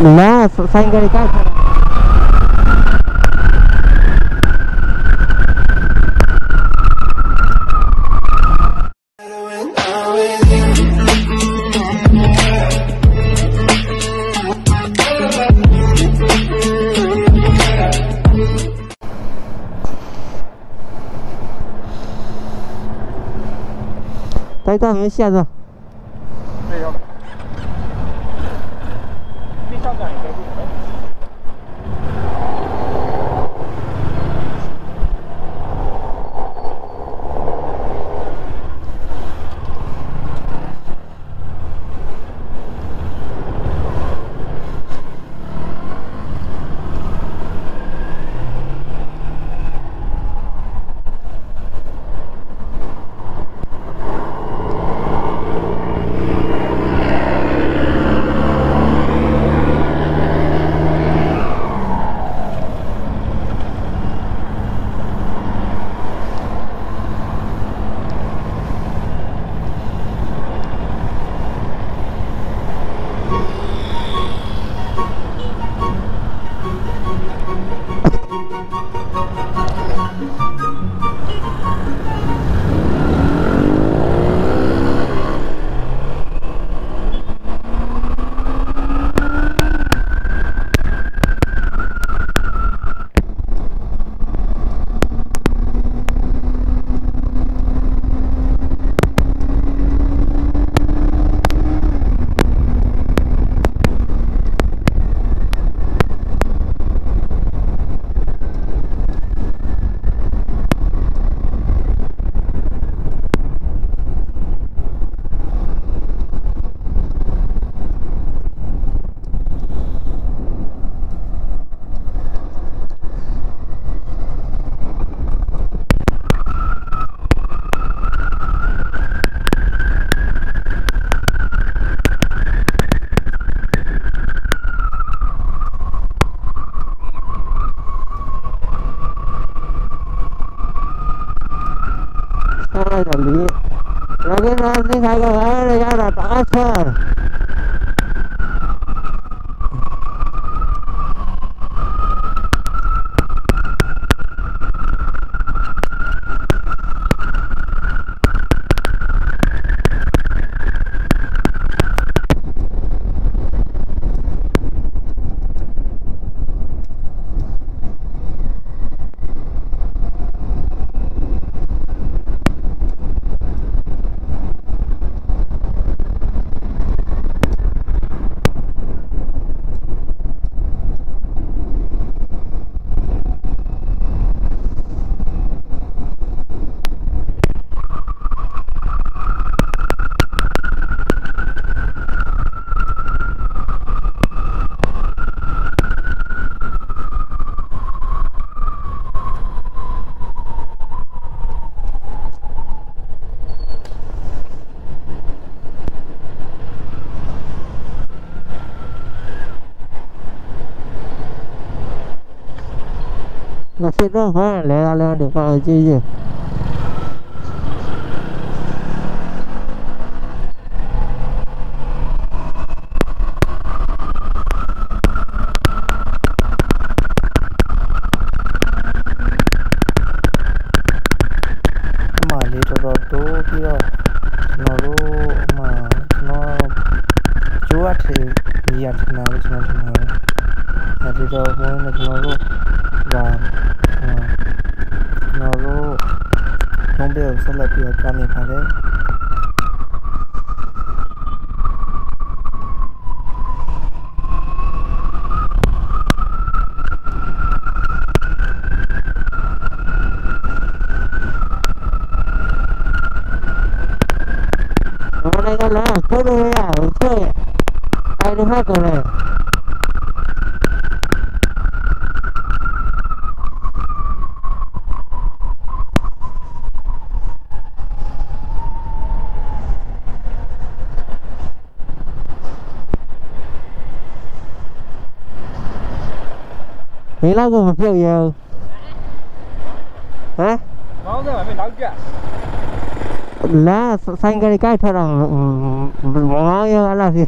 那分开开。再到明县了。हाँ लगे नहीं खाएगा यार यार nó sẽ rất hóa lẹ lên được rồi chứ gì Yatanawa, Yatanawa, Yatanawa, Yatanawa, Yatanawa, Yatanawa, de usar la piratana, ¿vale? Ahora no, no, no todo no, hago, မင်းလောက်ကိုမပြုတ်ရဘူးဟမ်မောင်းတယ်ဗျနောက်ကြလာဆိုင်ကလေးကိုက်ထားတာမောင်းရလားစီ